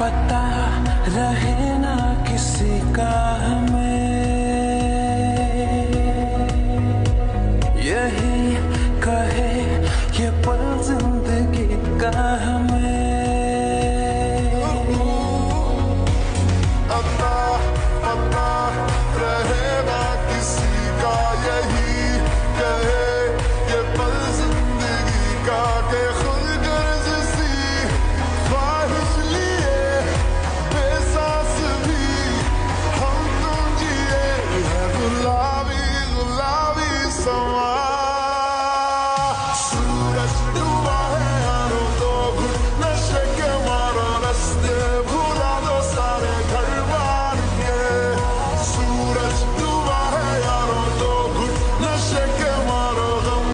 पता रहे ना किसी का हमें। यही